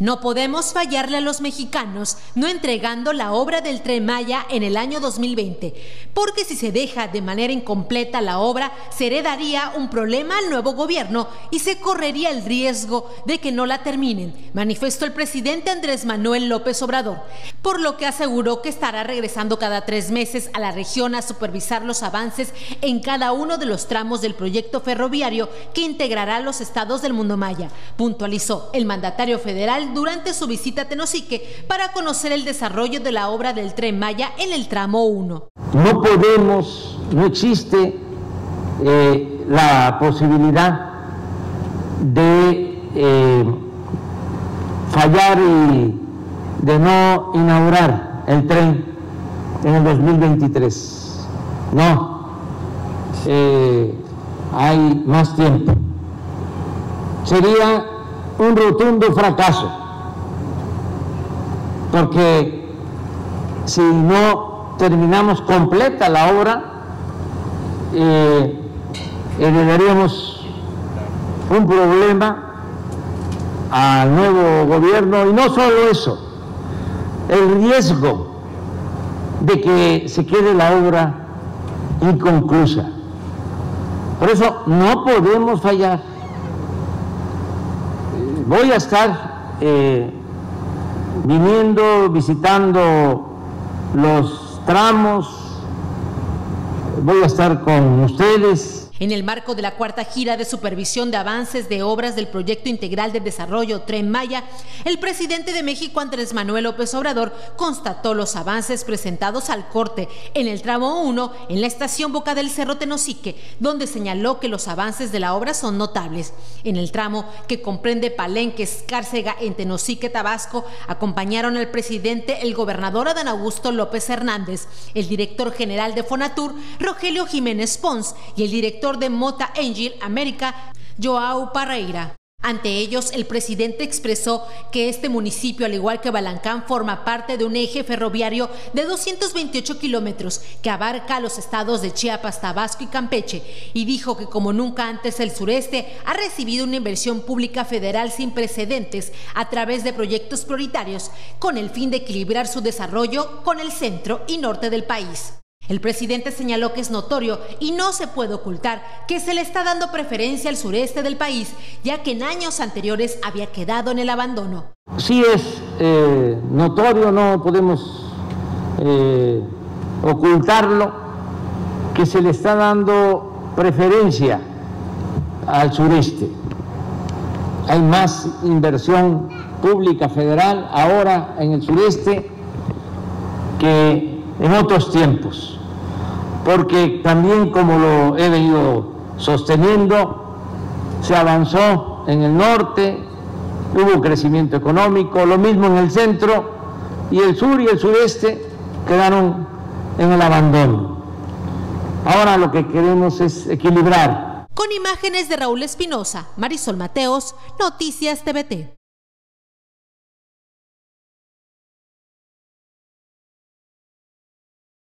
No podemos fallarle a los mexicanos no entregando la obra del Tren Maya en el año 2020, porque si se deja de manera incompleta la obra, se heredaría un problema al nuevo gobierno y se correría el riesgo de que no la terminen, manifestó el presidente Andrés Manuel López Obrador, por lo que aseguró que estará regresando cada tres meses a la región a supervisar los avances en cada uno de los tramos del proyecto ferroviario que integrará los estados del mundo maya, puntualizó el mandatario federal durante su visita a Tenosique para conocer el desarrollo de la obra del tren Maya en el tramo 1. No podemos, no existe eh, la posibilidad de eh, fallar y de no inaugurar el tren en el 2023. No, eh, hay más tiempo. Sería un rotundo fracaso, porque si no terminamos completa la obra, eh, heredaríamos un problema al nuevo gobierno y no solo eso, el riesgo de que se quede la obra inconclusa. Por eso no podemos fallar. Voy a estar eh, viniendo, visitando los tramos, voy a estar con ustedes en el marco de la cuarta gira de supervisión de avances de obras del Proyecto Integral de Desarrollo Tren Maya, el presidente de México, Andrés Manuel López Obrador, constató los avances presentados al corte en el tramo 1 en la estación Boca del Cerro Tenosique, donde señaló que los avances de la obra son notables. En el tramo que comprende Palenque, Escárcega en Tenosique, Tabasco, acompañaron al presidente el gobernador Adán Augusto López Hernández, el director general de Fonatur, Rogelio Jiménez Pons, y el director de Mota Angel América, Joao Parreira. Ante ellos, el presidente expresó que este municipio, al igual que Balancán, forma parte de un eje ferroviario de 228 kilómetros que abarca los estados de Chiapas, Tabasco y Campeche, y dijo que como nunca antes el sureste ha recibido una inversión pública federal sin precedentes a través de proyectos prioritarios, con el fin de equilibrar su desarrollo con el centro y norte del país. El presidente señaló que es notorio y no se puede ocultar que se le está dando preferencia al sureste del país, ya que en años anteriores había quedado en el abandono. Sí es eh, notorio, no podemos eh, ocultarlo, que se le está dando preferencia al sureste. Hay más inversión pública federal ahora en el sureste que en otros tiempos, porque también como lo he venido sosteniendo, se avanzó en el norte, hubo crecimiento económico, lo mismo en el centro, y el sur y el sureste quedaron en el abandono. Ahora lo que queremos es equilibrar. Con imágenes de Raúl Espinosa, Marisol Mateos, Noticias TVT.